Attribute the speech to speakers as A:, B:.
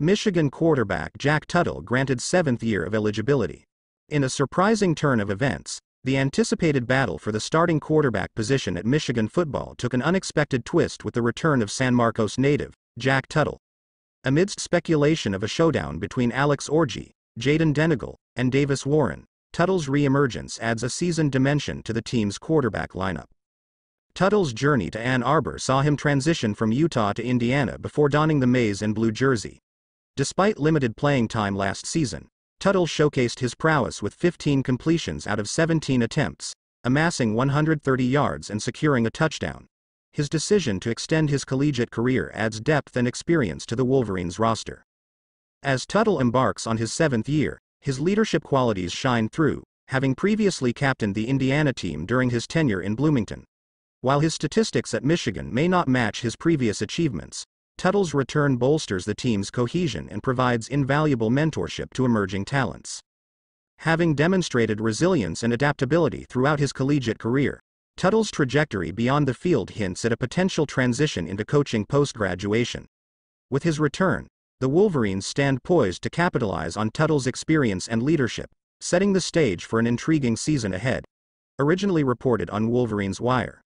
A: Michigan quarterback Jack Tuttle granted seventh year of eligibility. In a surprising turn of events, the anticipated battle for the starting quarterback position at Michigan football took an unexpected twist with the return of San Marcos native, Jack Tuttle. Amidst speculation of a showdown between Alex Orji, Jayden Denegal, and Davis Warren, Tuttle's re-emergence adds a seasoned dimension to the team's quarterback lineup. Tuttle's journey to Ann Arbor saw him transition from Utah to Indiana before donning the maize and blue jersey. Despite limited playing time last season, Tuttle showcased his prowess with 15 completions out of 17 attempts, amassing 130 yards and securing a touchdown. His decision to extend his collegiate career adds depth and experience to the Wolverines roster. As Tuttle embarks on his seventh year, his leadership qualities shine through, having previously captained the Indiana team during his tenure in Bloomington. While his statistics at Michigan may not match his previous achievements, Tuttle's return bolsters the team's cohesion and provides invaluable mentorship to emerging talents. Having demonstrated resilience and adaptability throughout his collegiate career, Tuttle's trajectory beyond the field hints at a potential transition into coaching post graduation. With his return, the Wolverines stand poised to capitalize on Tuttle's experience and leadership, setting the stage for an intriguing season ahead. Originally reported on Wolverines Wire.